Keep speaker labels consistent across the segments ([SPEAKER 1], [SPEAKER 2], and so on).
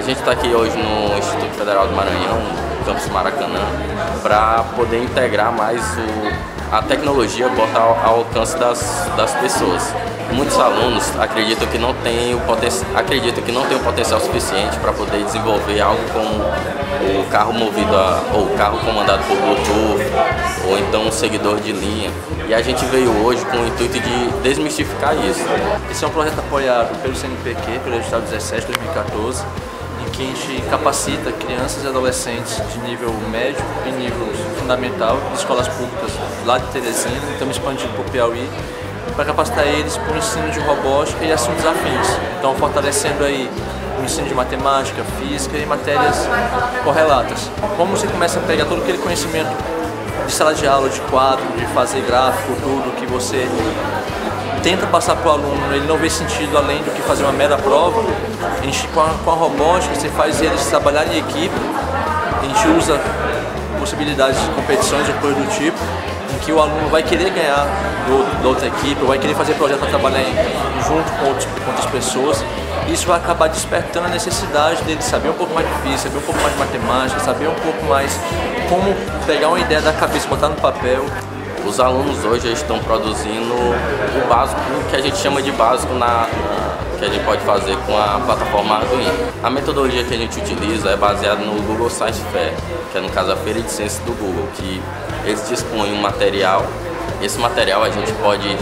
[SPEAKER 1] gente está aqui hoje no Instituto Federal do Maranhão, campus Maracanã, para poder integrar mais o, a tecnologia, botar ao, ao alcance das, das pessoas. Muitos alunos acreditam que não tem o acreditam que não tem o potencial suficiente para poder desenvolver algo como o carro movido a, ou o carro comandado por Bluetooth ou então um seguidor de linha. E a gente veio hoje com o intuito de desmistificar isso.
[SPEAKER 2] Esse é um projeto apoiado pelo CNPq, pelo Estado 17 2014 em que a gente capacita crianças e adolescentes de nível médio e nível fundamental de escolas públicas lá de Teresina, estamos expandindo para o Piauí, para capacitar eles para o ensino de robótica e assuntos afins. Então, fortalecendo aí o ensino de matemática, física e matérias correlatas. Como você começa a pegar todo aquele conhecimento de sala de aula, de quadro, de fazer gráfico, tudo que você tenta passar para o aluno, ele não vê sentido além do que fazer uma mera prova, a gente, com, a, com a robótica você faz eles trabalharem em equipe, a gente usa possibilidades de competições ou coisa do tipo, que o aluno vai querer ganhar do, da outra equipe, ou vai querer fazer projeto para trabalhar em, junto com, outros, com outras pessoas. Isso vai acabar despertando a necessidade dele saber um pouco mais de física, saber um pouco mais de matemática, saber um pouco mais como pegar uma ideia da cabeça, botar no papel.
[SPEAKER 1] Os alunos hoje estão produzindo o básico, o que a gente chama de básico na, que a gente pode fazer com a plataforma Arduino. A metodologia que a gente utiliza é baseada no Google Science Fair, que é no caso a feira de ciências do Google, que eles dispõem um material. Esse material a gente pode,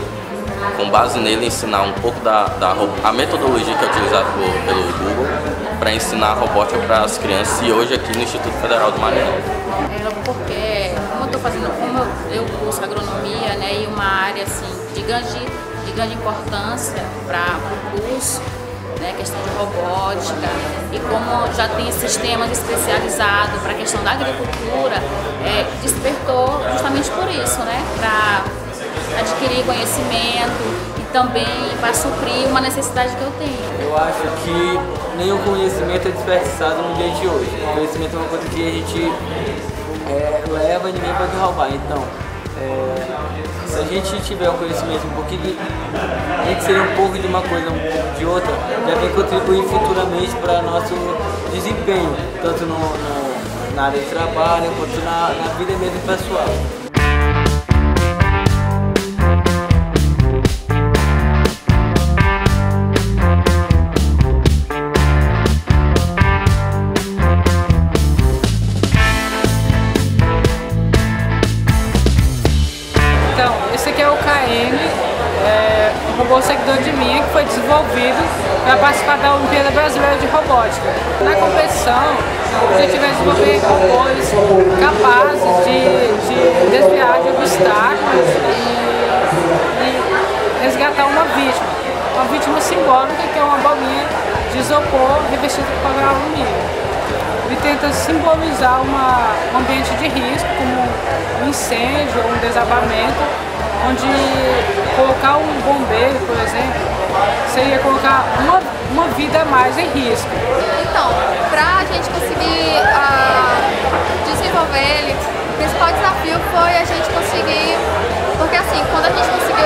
[SPEAKER 1] com base nele, ensinar um pouco da, da a metodologia que é utilizada por, pelo Google para ensinar robótica para as crianças e hoje aqui no Instituto Federal do Maranhão.
[SPEAKER 3] Estou fazendo, como eu curso agronomia né, e uma área assim, de grande de grande importância para o curso, né, questão de robótica, e como já tem sistemas especializados para a questão da agricultura, é, despertou justamente por isso, né, para adquirir conhecimento e também para suprir uma necessidade que eu tenho.
[SPEAKER 4] Eu acho que nenhum conhecimento é desperdiçado no dia de hoje. O conhecimento é uma coisa que a gente é, leva e ninguém pode roubar. Então, é, se a gente tiver um conhecimento um pouquinho nem que seja um pouco de uma coisa, um pouco de outra, já vem contribuir futuramente para nosso desempenho, tanto no, no, na área de trabalho quanto na, na vida mesmo pessoal.
[SPEAKER 5] Robô seguidor de mim que foi desenvolvido para participar da Olimpíada Brasileira de Robótica. Na competição, a gente vai desenvolver robôs capazes de, de desviar de obstáculos e, e resgatar uma vítima. Uma vítima simbólica que é uma bolinha de isopor revestida com alumínio e tenta simbolizar uma, um ambiente de risco, como um incêndio ou um desabamento, onde colocar um bombeiro, por exemplo, seria colocar uma, uma vida a mais em risco.
[SPEAKER 6] Então, para a gente conseguir uh, desenvolver ele, o principal desafio foi a gente conseguir, porque assim, quando a gente conseguiu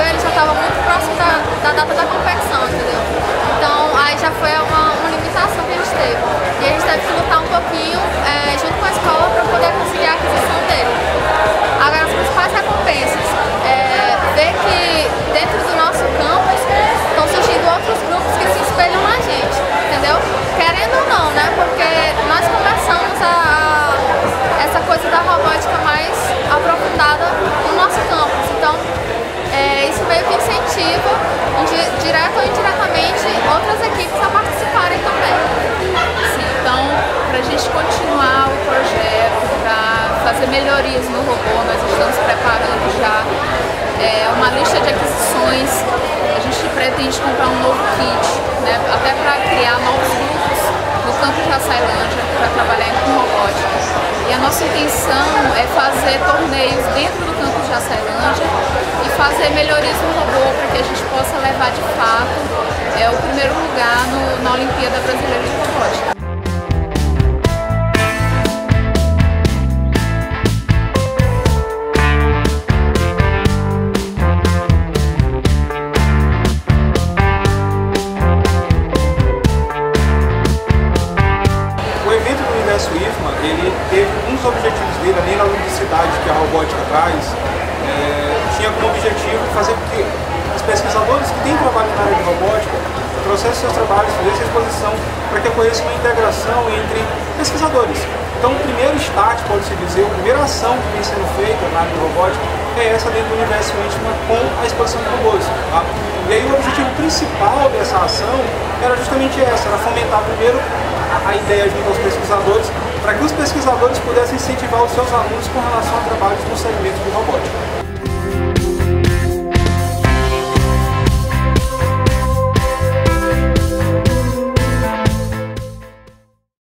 [SPEAKER 6] gente
[SPEAKER 3] comprar um novo kit, né, até para criar novos grupos no campo de Açailândia para trabalhar com robótica. E a nossa intenção é fazer torneios dentro do campo de Açailândia e fazer melhorias no robô para que a gente possa levar de fato é, o primeiro lugar no, na Olimpíada Brasileira de Robótica.
[SPEAKER 7] objetivos dele, além da unicidade que a robótica traz, é, tinha como objetivo fazer com que os pesquisadores que têm trabalho na área de robótica trouxessem seus trabalhos, fizessem exposição, para que ocorresse uma integração entre pesquisadores. Então, o primeiro start, pode-se dizer, a primeira ação que vem sendo feita na área de robótica é essa dentro do universo Intima com a exposição de robôs. Tá? E aí o objetivo principal dessa ação era justamente essa, era fomentar primeiro a, a ideia junto aos pesquisadores, para que os pesquisadores pudessem incentivar os seus alunos com relação a trabalhos no segmento de robótica.